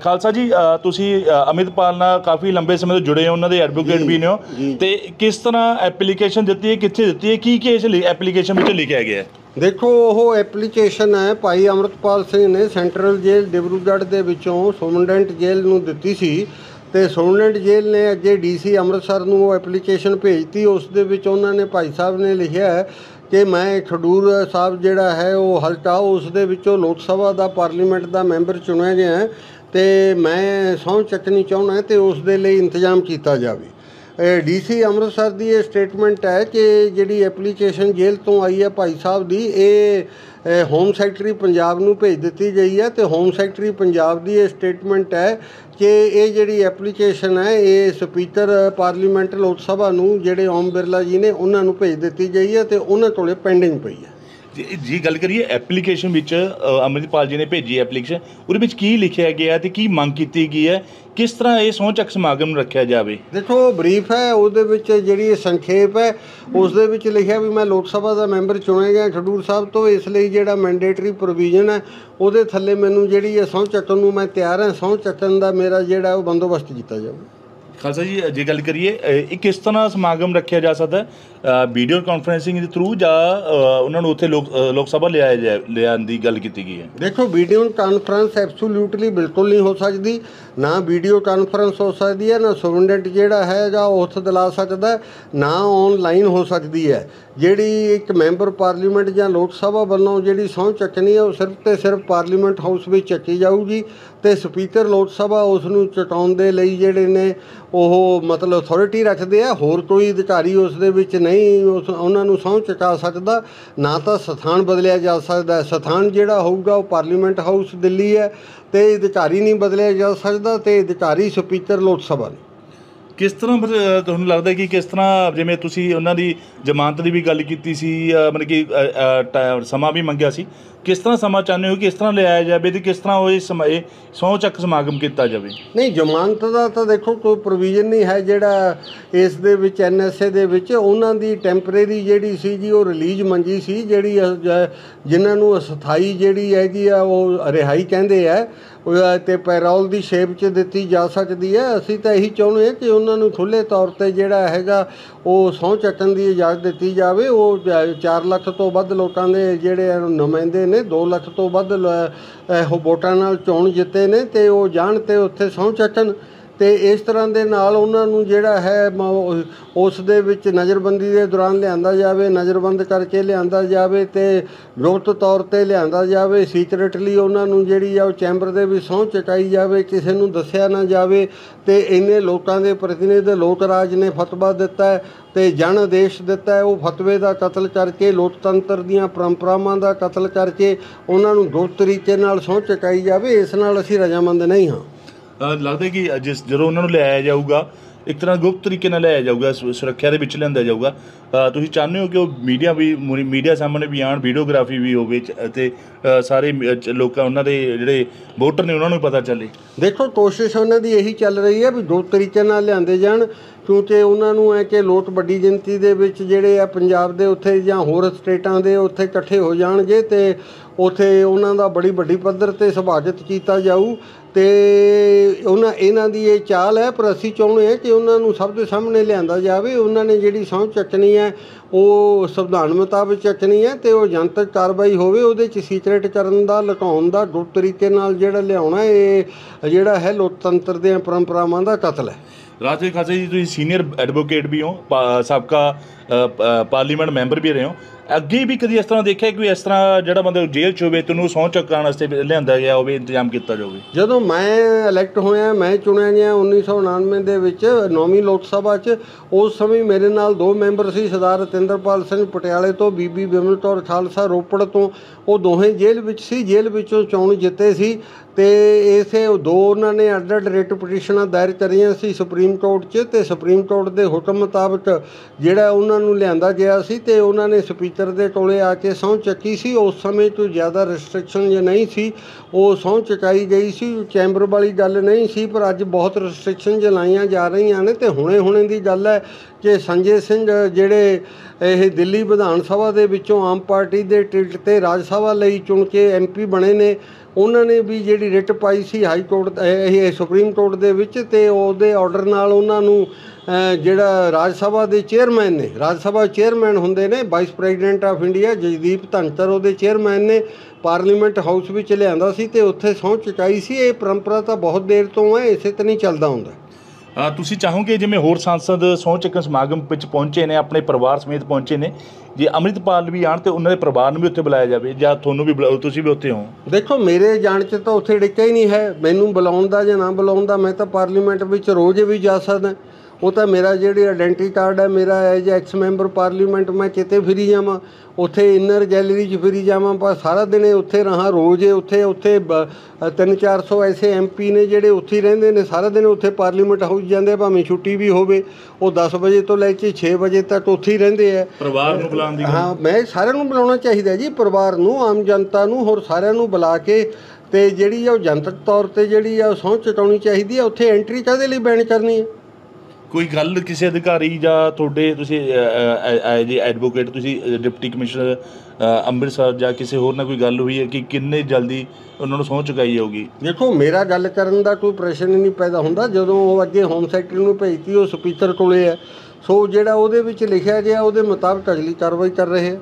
ਖਾਲਸਾ ਜੀ ਤੁਸੀਂ ਅਮਿਤਪਾਲ ਨਾਲ ਕਾਫੀ ਲੰਬੇ ਸਮੇਂ ਤੋਂ ਜੁੜੇ ਹੋ ਉਹਨਾਂ ਦੇ ਐਡਵੋਕੇਟ ਵੀ ਨੇ ਹੋ। ਤੇ ਕਿਸ ਤਰ੍ਹਾਂ ਐਪਲੀਕੇਸ਼ਨ ਦਿੱਤੀ ਹੈ ਕਿੱਥੇ ਦਿੱਤੀ ਹੈ ਕੀ ਕੀ ਇਸ ਐਪਲੀਕੇਸ਼ਨ ਵਿੱਚ ਲਿਖਿਆ ਗਿਆ ਹੈ? ਦੇਖੋ ਉਹ ਐਪਲੀਕੇਸ਼ਨ ਹੈ ਭਾਈ ਅਮਰਤਪਾਲ ਸਿੰਘ ਨੇ ਸੈਂਟਰਲ ਜੇਲ੍ਹ ਡਿਬਰੂਗੜ੍ਹ ਦੇ ਵਿੱਚੋਂ ਸੁਮਨਡੈਂਟ ਜੇਲ੍ਹ ਨੂੰ ਦਿੱਤੀ ਸੀ ਤੇ ਸੁਮਨਡੈਂਟ ਜੇਲ੍ਹ ਨੇ ਅੱਗੇ ਡੀਸੀ ਅੰਮ੍ਰਿਤਸਰ ਨੂੰ ਉਹ ਐਪਲੀਕੇਸ਼ਨ ਭੇਜਤੀ। ਉਸ ਦੇ ਵਿੱਚ ਉਹਨਾਂ ਨੇ ਭਾਈ ਸਾਹਿਬ ਨੇ ਲਿਖਿਆ ਹੈ ਕਿ ਮੈਂ ਖਡੂਰ ਸਾਹਿਬ ਜਿਹੜਾ ਹੈ ਉਹ ਹਲਕਾ ਉਸ ਦੇ ਵਿੱਚੋਂ ਲੋਕ ਸਭਾ ਦਾ ਪਾਰਲੀਮੈਂਟ ਦਾ ਮੈਂਬਰ ਚੁਣਿਆ ਗਿਆ ਹੈ। ਤੇ ਮੈਂ ਸਹੁੰ ਚੱਕਣੀ ਚਾਹੁੰਦਾ ਤੇ ਉਸ ਦੇ ਲਈ ਇੰਤਜ਼ਾਮ ਕੀਤਾ ਜਾਵੇ। ਡੀਸੀ ਅੰਮ੍ਰਿਤਸਰ ਦੀ ਇਹ ਸਟੇਟਮੈਂਟ ਹੈ ਕਿ ਜਿਹੜੀ ਐਪਲੀਕੇਸ਼ਨ ਜੇਲ੍ਹ ਤੋਂ ਆਈ ਹੈ ਭਾਈ ਸਾਹਿਬ ਦੀ, ਇਹ ਹੋਮ ਸੈਕਟਰੀ ਪੰਜਾਬ ਨੂੰ ਭੇਜ ਦਿੱਤੀ ਗਈ ਹੈ ਤੇ ਹੋਮ ਸੈਕਟਰੀ ਪੰਜਾਬ ਦੀ ਇਹ ਸਟੇਟਮੈਂਟ ਹੈ ਕਿ ਇਹ ਜਿਹੜੀ ਐਪਲੀਕੇਸ਼ਨ ਹੈ, ਇਹ ਸਪੀਕਰ ਪਾਰਲੀਮੈਂਟ ਲੋਕ ਸਭਾ ਨੂੰ, ਜਿਹੜੇ ਓਮ ਬਿਰਲਾ ਜੀ ਨੇ ਉਹਨਾਂ ਨੂੰ ਭੇਜ ਦਿੱਤੀ ਗਈ ਹੈ ਤੇ ਉਹਨਾਂ ਕੋਲੇ ਪੈਂਡਿੰਗ ਪਈ ਹੈ। ਜੀ ਜੀ ਗੱਲ ਕਰੀਏ ਐਪਲੀਕੇਸ਼ਨ ਵਿੱਚ ਅ, ਅਮਰਿਤਪਾਲ ਜੀ ਨੇ ਭੇਜੀ ਐਪਲੀਕੇਸ਼ਨ ਉਹਦੇ ਵਿੱਚ ਕੀ ਲਿਖਿਆ ਗਿਆ ਤੇ ਕੀ ਮੰਗ ਕੀਤੀ ਗਈ ਹੈ? ਕਿਸ ਤਰ੍ਹਾਂ ਇਹ ਸਹੁੰ ਚੱਕ ਸਮਾਗਮ ਰੱਖਿਆ ਜਾਵੇ? ਦੇਖੋ ਬਰੀਫ ਹੈ ਉਹਦੇ ਵਿੱਚ ਜਿਹੜੀ ਇਹ ਸੰਖੇਪ ਹੈ ਉਸ ਦੇ ਵਿੱਚ ਲਿਖਿਆ ਵੀ ਮੈਂ ਲੋਕ ਸਭਾ ਦਾ ਮੈਂਬਰ ਚੁਣਿਆ ਗਿਆ ਠਡੂਰ ਸਾਹਿਬ ਤੋਂ ਇਸ ਲਈ ਜਿਹੜਾ ਮੈਂਡੇਟਰੀ ਪ੍ਰੋਵੀਜ਼ਨ ਹੈ ਉਹਦੇ ਥੱਲੇ ਮੈਨੂੰ ਜਿਹੜੀ ਹੈ ਸਹੁੰ ਚੱਕਣ ਨੂੰ ਮੈਂ ਤਿਆਰ ਹਾਂ ਸਹੁੰ ਚੱਕਣ ਦਾ ਮੇਰਾ ਜਿਹੜਾ ਉਹ ਬੰਦੋਬਸਤ ਕੀਤਾ ਜਾਵੇ ਖਾਲਸਾ ਜੀ, ਜੇ ਗੱਲ ਕਰੀਏ ਇਹ ਕਿਸ ਤਰ੍ਹਾਂ ਸਮਾਗਮ ਰੱਖਿਆ ਜਾ ਸਕਦਾ ਹੈ? ਵੀਡੀਓ ਕਾਨਫਰੈਂਸਿੰਗ ਦੇ ਥਰੂ ਜਾਂ ਉਹਨਾਂ ਨੂੰ ਉੱਥੇ ਲੋਕ ਲੋਕ ਸਭਾ ਲਿਆਇਆ ਜਾ, ਲਿਆਉਣ ਦੀ ਗੱਲ ਕੀਤੀ ਗਈ ਹੈ? ਦੇਖੋ ਵੀਡੀਓ ਕਾਨਫਰੰਸ ਐਬਸੋਲੂਟਲੀ ਬਿਲਕੁਲ ਨਹੀਂ ਹੋ ਸਕਦੀ। ਨਾ ਵੀਡੀਓ ਕਾਨਫਰੰਸ ਹੋ ਸਕਦੀ ਹੈ, ਨਾ ਸਟੂਡੈਂਟ ਜਿਹੜਾ ਹੈ ਜਾਂ ਉੱਥੇ ਦਿਲਾ ਸਕਦਾ ਨਾ ਆਨਲਾਈਨ ਹੋ ਸਕਦੀ ਹੈ। ਜਿਹੜੀ ਇੱਕ ਮੈਂਬਰ ਪਾਰਲੀਮੈਂਟ ਜਾਂ ਲੋਕ ਸਭਾ ਵੱਲੋਂ ਜਿਹੜੀ ਸਹੁੰ ਚੱਕਣੀ ਹੈ, ਉਹ ਸਿਰਫ ਤੇ ਸਿਰਫ ਪਾਰਲੀਮੈਂਟ ਹਾਊਸ ਵਿੱਚ ਚੱਕੀ ਜਾਊਗੀ। ਤੇ ਸਪੀਕਰ ਲੋਕ ਸਭਾ ਉਸ ਨੂੰ ਚਟਾਉਣ ਦੇ ਲਈ ਜਿਹੜੇ ਨੇ ਉਹ ਮਤਲਬ ਅਥਾਰਟੀ ਰੱਖਦੇ ਆ ਹੋਰ ਕੋਈ ਅਧਿਕਾਰੀ ਉਸ ਦੇ ਵਿੱਚ ਨਹੀਂ ਉਸ ਉਹਨਾਂ ਨੂੰ ਸਹੁੰ ਚਟਾ ਸਕਦਾ ਨਾ ਤਾਂ ਸਥਾਨ ਬਦਲਿਆ ਜਾ ਸਕਦਾ। ਸਥਾਨ ਜਿਹੜਾ ਹੋਊਗਾ ਉਹ ਪਾਰਲੀਮੈਂਟ ਹਾਊਸ ਦਿੱਲੀ ਹੈ ਤੇ ਅਧਿਕਾਰੀ ਨਹੀਂ ਬਦਲਿਆ ਜਾ ਸਕਦਾ ਤੇ ਅਧਿਕਾਰੀ ਸਪੀਕਰ ਲੋਕ ਸਭਾ ਨੇ। ਕਿਸ ਤਰ੍ਹਾਂ ਫਿਰ, ਤੁਹਾਨੂੰ ਲੱਗਦਾ ਕਿ ਕਿਸ ਤਰ੍ਹਾਂ ਜਿਵੇਂ ਤੁਸੀਂ ਉਹਨਾਂ ਦੀ ਜ਼ਮਾਨਤ ਦੀ ਵੀ ਗੱਲ ਕੀਤੀ ਸੀ ਮਤਲਬ ਕਿ ਸਮਾਂ ਵੀ ਮੰਗਿਆ ਸੀ ਕਿਸ ਤਰ੍ਹਾਂ ਸਮਾਂ ਚਾਹੁੰਦੇ ਹੋ ਕਿ ਕਿਸ ਤਰ੍ਹਾਂ ਲਿਆਇਆ ਜਾਵੇ ਤੇ ਕਿਸ ਤਰ੍ਹਾਂ ਉਹ ਇਸ ਸਮਾਏ ਸਹੁੰ ਚੱਕ ਸਮਾਗਮ ਕੀਤਾ ਜਾਵੇ? ਨਹੀਂ ਜ਼ਮਾਨਤ ਦਾ ਤਾਂ ਦੇਖੋ ਕੋਈ ਪ੍ਰੋਵੀਜ਼ਨ ਨਹੀਂ ਹੈ ਜਿਹੜਾ ਇਸ ਦੇ ਵਿੱਚ ਐਨਐਸਏ ਦੇ ਵਿੱਚ। ਉਹਨਾਂ ਦੀ ਟੈਂਪਰੇਰੀ ਜਿਹੜੀ ਸੀ ਜੀ ਉਹ ਰਿਲੀਜ਼ ਮੰਜੀ ਸੀ ਜਿਹੜੀ ਅ, ਜਿਨ੍ਹਾਂ ਨੂੰ ਅਸਥਾਈ ਜਿਹੜੀ ਹੈਗੀ ਆ ਉਹ ਰਿਹਾਈ ਕਹਿੰਦੇ ਆ ਉਹ, ਤੇ ਪੈਰੋਲ ਦੀ ਸ਼ੇਪ 'ਚ ਦਿੱਤੀ ਜਾ ਸਕਦੀ ਹੈ। ਅਸੀਂ ਤਾਂ ਇਹੀ ਚਾਹੁੰਦੇ ਹਾਂ ਕਿ ਉਹਨਾਂ ਨੂੰ ਖੁੱਲੇ ਤੌਰ ਤੇ ਜਿਹੜਾ ਹੈਗਾ ਉਹ ਸਹੁੰ ਚੱਕਣ ਦੀ ਇਜਾਜ਼ਤ ਦਿੱਤੀ ਜਾਵੇ। ਉਹ 4 ਲੱਖ ਤੋਂ ਵੱਧ ਲੋਕਾਂ ਦੇ ਜਿਹੜੇ ਆ ਨੁਮਾਇੰਦੇ ਨੇ 2 ਲੱਖ ਤੋਂ ਵੱਧ ਵੋਟਾਂ ਨਾਲ ਚੋਣ ਜਿੱਤੇ ਨੇ ਤੇ ਉਹ ਜਾਣ ਤੇ ਉੱਥੇ ਸਹੁੰ ਚੱਕਣ ਤੇ ਇਸ ਤਰ੍ਹਾਂ ਦੇ ਨਾਲ ਉਹਨਾਂ ਨੂੰ ਜਿਹੜਾ ਹੈ, ਮ- ਉਸ ਦੇ ਵਿੱਚ ਨਜ਼ਰਬੰਦੀ ਦੇ ਦੌਰਾਨ ਲਿਆਂਦਾ ਜਾਵੇ, ਨਜ਼ਰਬੰਦ ਕਰਕੇ ਲਿਆਂਦਾ ਜਾਵੇ ਤੇ ਗੁਪਤ ਤੌਰ ਤੇ ਲਿਆਂਦਾ ਜਾਵੇ, ਸੀਕ੍ਰੇਟਲੀ ਉਹਨਾਂ ਨੂੰ ਜਿਹੜੀ ਆ ਉਹ ਚੈਂਬਰ ਦੇ ਵਿੱਚ ਸਹੁੰ ਚੁਕਾਈ ਜਾਵੇ, ਕਿਸੇ ਨੂੰ ਦੱਸਿਆ ਨਾ ਜਾਵੇ ਤੇ ਇੰਨੇ ਲੋਕਾਂ ਦੇ ਪ੍ਰਤੀਨਿਧ ਲੋਕ ਰਾਜ ਨੇ ਫਤਵਾ ਦਿੱਤਾ ਹੈ ਤੇ ਜਨ ਆਦੇਸ਼ ਦਿੱਤਾ ਹੈ, ਉਹ ਫਤਵੇ ਦਾ ਕਤਲ ਕਰਕੇ, ਲੋਕਤੰਤਰ ਦੀਆਂ ਪਰੰਪਰਾਵਾਂ ਦਾ ਕਤਲ ਕਰਕੇ ਉਹਨਾਂ ਨੂੰ ਗੁਪਤ ਤਰੀਕੇ ਨਾਲ ਸਹੁੰ ਚੁਕਾਈ ਜਾਵੇ, ਇਸ ਨਾਲ ਅਸੀਂ ਰਜਾਮੰਦ ਨਹੀਂ ਹਾਂ। ਲੱਗਦਾ ਕਿ ਜਿਸ ਜਦੋਂ ਉਹਨਾਂ ਨੂੰ ਲਿਆਇਆ ਜਾਊਗਾ, ਇੱਕ ਤਰ੍ਹਾਂ ਗੁਪਤ ਤਰੀਕੇ ਨਾਲ ਲਿਆਇਆ ਜਾਊਗਾ, ਸੁ- ਸੁਰੱਖਿਆ ਦੇ ਵਿੱਚ ਲਿਆਂਦਾ ਜਾਊਗਾ। ਤੁਸੀਂ ਚਾਹੁੰਦੇ ਹੋ ਕਿ ਉਹ ਮੀਡੀਆ ਵੀ ਮੀਡੀਆ ਸਾਹਮਣੇ ਵੀ ਆਣ ਵੀਡੀਓਗ੍ਰਾਫੀ ਵੀ ਹੋਵੇ ਅਤੇ ਸਾਰੇ ਲੋਕਾਂ, ਉਹਨਾਂ ਦੇ ਜਿਹੜੇ ਵੋਟਰ ਨੇ, ਉਹਨਾਂ ਨੂੰ ਪਤਾ ਚੱਲੇ। ਦੇਖੋ, ਕੋਸ਼ਿਸ਼ ਉਹਨਾਂ ਦੀ ਇਹੀ ਚੱਲ ਰਹੀ ਹੈ ਵੀ ਦੋ ਤਰੀਕੇ ਨਾਲ ਲਿਆਂਦੇ ਜਾਣ। ਕਿਉਂਕਿ ਉਹਨਾਂ ਨੂੰ ਹੈ ਕਿ ਲੋਕ ਵੱਡੀ ਗਿਣਤੀ ਦੇ ਵਿੱਚ ਜਿਹੜੇ ਆ ਪੰਜਾਬ ਦੇ ਉੱਥੇ ਜਾਂ ਹੋਰ ਸਟੇਟਾਂ ਦੇ ਉੱਥੇ ਇਕੱਠੇ ਹੋ ਜਾਣਗੇ ਤੇ ਉੱਥੇ ਉਹਨਾਂ ਦਾ ਬੜੀ ਵੱਡੀ ਪੱਧਰ ਤੇ ਸੁਭਾਜਿਤ ਕੀਤਾ ਜਾਊ ਤੇ ਉਹਨਾਂ, ਇਹਨਾਂ ਦੀ ਇਹ ਚਾਲ ਹੈ, ਪਰ ਅਸੀਂ ਚਾਹੁੰਦੇ ਹਾਂ ਕਿ ਉਹਨਾਂ ਨੂੰ ਸਭ ਦੇ ਸਾਹਮਣੇ ਲਿਆਂਦਾ ਜਾਵੇ। ਉਹਨਾਂ ਨੇ ਜਿਹੜੀ ਸਹੁੰ ਚੱਕਣੀ ਹੈ, ਉਹ ਸੰਵਿਧਾਨ ਮੁਤਾਬਕ ਚੱਕਣੀ ਹੈ ਤੇ ਉਹ ਜਨਤਕ ਕਾਰਵਾਈ ਹੋਵੇ, ਉਹਦੇ ਚ ਸੀਕ੍ਰੇਟ ਕਰਨ ਦਾ, ਲੁਕਾਉਣ ਦਾ, ਗੁਪਤ ਤਰੀਕੇ ਨਾਲ ਜਿਹੜਾ ਲਿਆਉਣਾ, ਇਹ ਜਿਹੜਾ ਹੈ ਲੋਕਤੰਤਰ ਦੀਆਂ ਪਰੰਪਰਾਵਾਂ ਦਾ ਕਤਲ ਹੈ। ਰਾਜੇ ਖਾਸੇ ਜੀ ਤੁਸੀਂ ਸੀਨੀਅਰ ਐਡਵੋਕੇਟ ਵੀ ਹੋ ਸਾਬਕਾ ਪਾਰਲੀਮੈਂਟ ਮੈਂਬਰ ਵੀ ਰਹੇ ਹੋ। ਅੱਗੇ ਵੀ ਕਦੀ ਇਸ ਤਰ੍ਹਾਂ ਦੇਖਿਆ ਕਿ ਇਸ ਤਰ੍ਹਾਂ ਜਿਹੜਾ ਬੰਦਾ ਜੇਲ੍ਹ 'ਚ ਹੋਵੇ ਤੈਨੂੰ ਸਹੁੰ ਚੁਕਾਉਣ ਵਾਸਤੇ ਲਿਆਂਦਾ ਗਿਆ ਹੋਵੇ, ਇੰਤਜ਼ਾਮ ਕੀਤਾ ਜਾਵੇ? ਜਦੋਂ ਮੈਂ ਇਲੈਕਟ ਹੋਇਆ, ਮੈਂ ਚੁਣਿਆ ਗਿਆ 1999 ਦੇ ਵਿੱਚ ਨੌਵੀਂ ਲੋਕ ਸਭਾ 'ਚ। ਉਸ ਸਮੇਂ ਮੇਰੇ ਨਾਲ ਦੋ ਮੈਂਬਰ ਸੀ, ਸਰਦਾਰ ਰਤਿੰਦਰਪਾਲ ਸਿੰਘ ਪਟਿਆਲੇ ਤੋਂ, ਬੀਬੀ ਬਿਮਲ ਕੌਰ ਖਾਲਸਾ ਰੋਪੜ ਤੋਂ। ਉਹ ਦੋਹੇ ਜੇਲ੍ਹ ਵਿੱਚ ਸੀ, ਜੇਲ੍ਹ ਵਿੱਚੋਂ ਚੋਣ ਜਿੱਤੇ ਸੀ ਤੇ ਇਸੇ ਦੋ ਉਹਨਾਂ ਨੇ ਅੱਡ ਅੱਡ ਰਿਟ ਪਟੀਸ਼ਨਾਂ ਦਾਇਰ ਕਰੀਆਂ ਸੀ ਸੁਪਰੀਮ ਕੋਰਟ 'ਚ ਤੇ ਸੁਪਰੀਮ ਕੋਰਟ ਦੇ ਹੁਕਮ ਮੁਤਾਬਕ ਜਿਹੜਾ ਉਹਨਾਂ ਨੂੰ ਲਿਆਂਦਾ ਗਿਆ ਸੀ ਤੇ ਉਹਨਾਂ ਨੇ ਸਪੀਕਰ ਦੇ ਕੋਲੇ ਆ ਕੇ ਸਹੁੰ ਚੱਕੀ ਸੀ। ਉਸ ਸਮੇਂ ਤੋਂ ਜ਼ਿਆਦਾ ਰੈਸਟ੍ਰਿਕਸ਼ਨ ਜੇ ਨਹੀਂ ਸੀ, ਉਹ ਸਹੁੰ ਚੁਕਾਈ ਗਈ ਸੀ। ਚੈਂਬਰ ਵਾਲੀ ਗੱਲ ਨਹੀਂ ਸੀ, ਪਰ ਅੱਜ ਬਹੁਤ ਰੈਸਟ੍ਰਿਕਸ਼ਨ ਲਾਈਆਂ ਜਾ ਰਹੀਆਂ ਨੇ ਤੇ ਹੁਣੇ ਹੁਣੇ ਦੀ ਗੱਲ ਹੈ ਕਿ ਸੰਜੇ ਸਿੰਘ ਜਿਹੜੇ ਇਹ ਦਿੱਲੀ ਵਿਧਾਨ ਸਭਾ ਦੇ ਵਿੱਚੋਂ ਆਮ ਪਾਰਟੀ ਦੇ ਟਿਕਟ ਤੇ ਰਾਜ ਸਭਾ ਲਈ ਚੁਣ ਕੇ ਐਮਪੀ ਬਣੇ ਨੇ ਉਹਨਾਂ ਨੇ ਵੀ ਜਿਹੜੀ ਰਿਟ ਪਾਈ ਸੀ ਹਾਈ ਕੋਰਟ, ਇਹ ਸੁਪਰੀਮ ਕੋਰਟ ਦੇ ਵਿੱਚ ਤੇ ਉਹਦੇ ਆਰਡਰ ਨਾਲ ਉਹਨਾਂ ਨੂੰ ਜਿਹੜਾ ਰਾਜ ਸਭਾ ਦੇ ਚੇਅਰਮੈਨ ਨੇ, ਰਾਜ ਸਭਾ ਚੇਅਰਮੈਨ ਹੁੰਦੇ ਨੇ vice president of India Jagdeep Dhankhar, ਉਹਦੇ ਚੇਅਰਮੈਨ ਨੇ ਪਾਰਲੀਮੈਂਟ ਹਾਊਸ ਵਿੱਚ ਲਿਆਂਦਾ ਸੀ ਤੇ ਉੱਥੇ ਸਹੁੰ ਚੁਕਾਈ ਸੀ। ਇਹ ਪਰੰਪਰਾ ਤਾਂ ਬਹੁਤ ਦੇਰ ਤੋਂ ਹੈ, ਇਸੇ ਤਰ੍ਹਾਂ ਹੀ ਚੱਲਦਾ ਹੁੰਦਾ। ਤੁਸੀਂ ਚਾਹੋਗੇ ਜਿਵੇਂ ਹੋਰ ਸੰਸਦ ਸਹੁੰ ਚੱਕਣ ਸਮਾਗਮ ਵਿੱਚ ਪਹੁੰਚੇ ਨੇ, ਆਪਣੇ ਪਰਿਵਾਰ ਸਮੇਤ ਪਹੁੰਚੇ ਨੇ, ਜੇ ਅੰਮ੍ਰਿਤਪਾਲ ਵੀ ਆਣ ਤੇ ਉਹਨਾਂ ਦੇ ਪਰਿਵਾਰ ਨੂੰ ਵੀ ਉੱਥੇ ਬੁਲਾਇਆ ਜਾਵੇ, ਜਾਂ ਤੁਹਾਨੂੰ ਵੀ ਬੁਲਾ- ਤੁਸੀਂ ਵੀ ਉੱਥੇ ਹੋ? ਦੇਖੋ, ਮੇਰੇ ਜਾਣ ਚ ਤਾਂ ਉੱਥੇ ਡਿੱਕਾ ਹੀ ਨਹੀਂ ਹੈ। ਮੈਨੂੰ ਬੁਲਾਉਣ ਦਾ ਜਾਂ ਨਾ ਬੁਲਾਉਣ ਦਾ, ਮੈਂ ਤਾਂ ਪਾਰਲੀਮੈਂਟ ਵਿੱਚ ਰੋਜ਼ ਵੀ ਜਾ ਸਕਦਾ। ਉਹ ਤਾਂ ਮੇਰਾ ਜਿਹੜੀ ਆਇਡੈਂਟੀ ਕਾਰਡ ਹੈ ਮੇਰਾ ਐਜ ਐਕਸ ਮੈਂਬਰ ਪਾਰਲੀਮੈਂਟ ਮੈਂ ਕਿਤੇ ਫਿਰੀ ਜਾਵਾਂ ਉੱਥੇ ਇਨਰ ਗੈਲਰੀ 'ਚ ਫਿਰੀ ਜਾਵਾਂ ਪਰ ਸਾਰਾ ਦਿਨ ਉੱਥੇ ਰਹਾ ਰੋਜ਼ ਉੱਥੇ ਉੱਥੇ 3-400 ਐਸੇ ਐਮਪੀ ਨੇ ਜਿਹੜੇ ਉੱਥੇ ਹੀ ਰਹਿੰਦੇ ਨੇ ਸਾਰਾ ਦਿਨ ਉੱਥੇ ਪਾਰਲੀਮੈਂਟ ਹਾਊਸ ਜਾਂਦੇ ਭਾਵੇਂ ਛੁੱਟੀ ਵੀ ਹੋਵੇ ਉਹ 10 ਵਜੇ ਤੋਂ ਲੈ ਕੇ 6 ਵਜੇ ਤੱਕ ਉੱਥੇ ਹੀ ਰਹਿੰਦੇ ਆ। ਪਰਿਵਾਰ ਨੂੰ ਬੁਲਾਉਣ ਦੀ ਹਾਂ ਮੈਂ ਸਾਰਿਆਂ ਨੂੰ ਬੁਲਾਉਣਾ ਚਾਹੀਦਾ ਜੀ ਪਰਿਵਾਰ ਨੂੰ ਆਮ ਜਨਤਾ ਨੂੰ ਹੋਰ ਸਾਰਿਆਂ ਨੂੰ ਬੁਲਾ ਕੇ ਤੇ ਜਿਹੜੀ ਆ ਉਹ ਜਨਤਕ ਤੌਰ ਤੇ ਜਿਹੜੀ ਆ ਉਹ ਸਹੁੰ ਚੁਕਾਉਣੀ ਚਾਹੀਦੀ ਆ ਉੱਥੇ ਐਂਟਰੀ ਕਾਹਦੇ ਲਈ ਬੈਨ ਕਰਨੀ ਹੈ ਕੋਈ ਗੱਲ ਕਿਸੇ ਅਧਿਕਾਰੀ ਜਾਂ ਤੁਹਾਡੇ ਤੁਸੀਂ ਐਜ ਐਡਵੋਕੇਟ ਤੁਸੀਂ ਡਿਪਟੀ ਕਮਿਸ਼ਨਰ ਅੰਮ੍ਰਿਤਸਰ ਜਾਂ ਕਿਸੇ ਹੋਰ ਨਾਲ ਕੋਈ ਗੱਲ ਹੋਈ ਹੈ ਕਿ ਕਿੰਨੇ ਜਲਦੀ ਉਹਨਾਂ ਨੂੰ ਸਹੁੰ ਚੁਕਾਈ ਜਾਊਗੀ? ਦੇਖੋ, ਮੇਰਾ ਗੱਲ ਕਰਨ ਦਾ ਕੋਈ ਪ੍ਰਸ਼ਨ ਹੀ ਨਹੀਂ ਪੈਦਾ ਹੁੰਦਾ। ਜਦੋਂ ਉਹ ਅੱਗੇ ਹੋਮ ਸੈਕਟਰੀ ਨੂੰ ਭੇਜਤੀ, ਉਹ ਸਪੀਕਰ ਕੋਲੇ ਹੈ। ਸੋ ਜਿਹੜਾ ਉਹਦੇ ਵਿੱਚ ਲਿਖਿਆ ਗਿਆ, ਉਹਦੇ ਮੁਤਾਬਕ ਅਗਲੀ ਕਾਰਵਾਈ ਕਰ ਰਹੇ ਆ